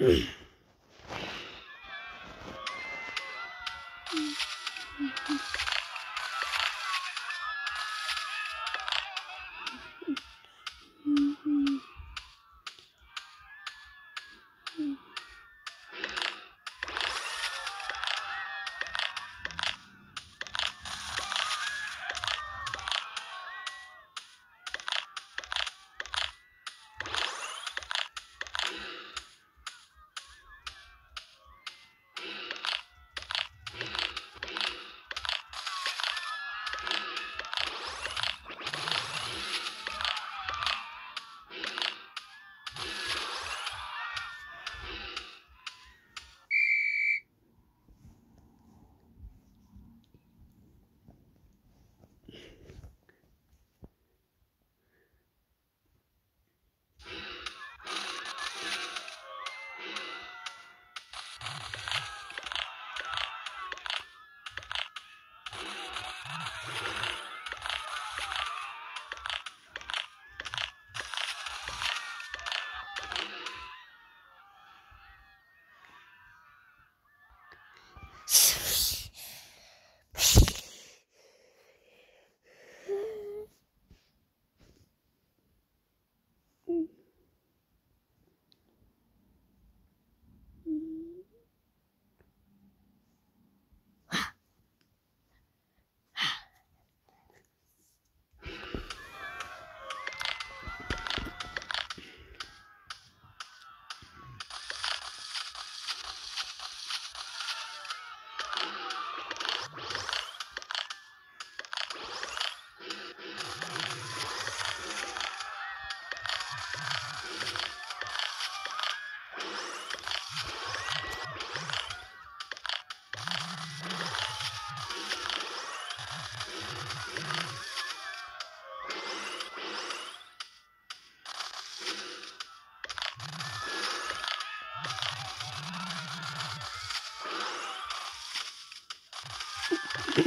mm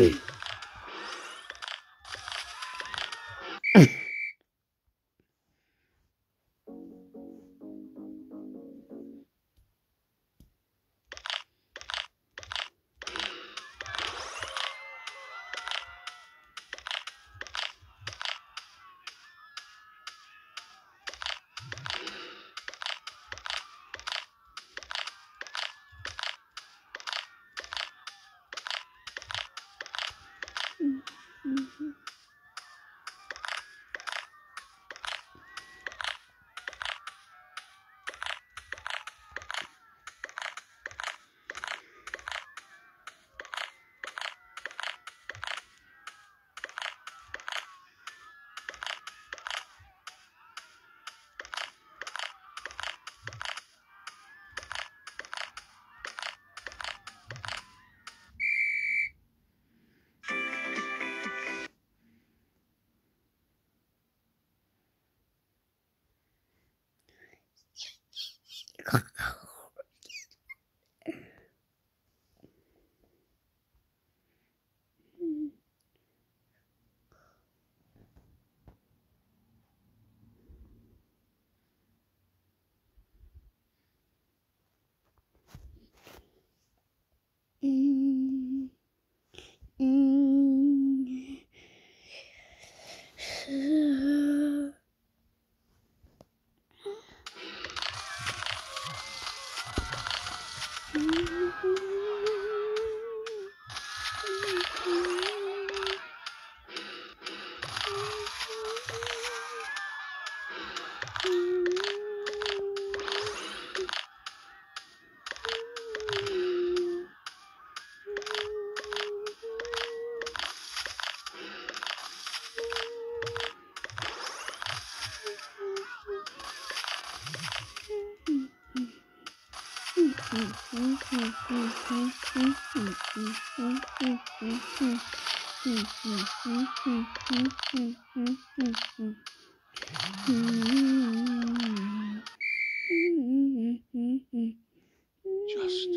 Okay. 嗯。Just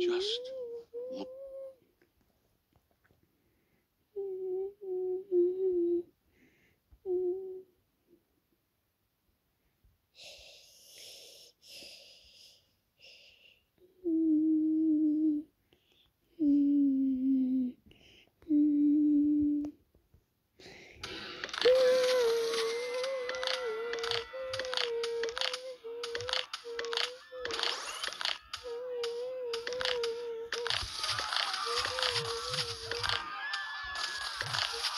Just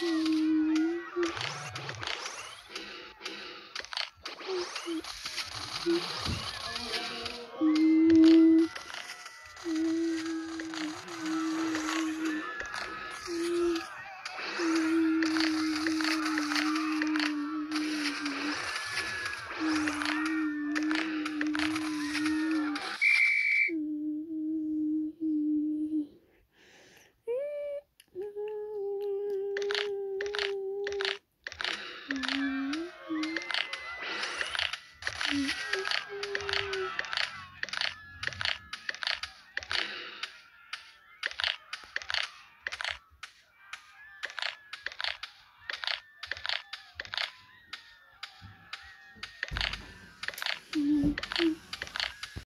Hmm. Mm-hmm.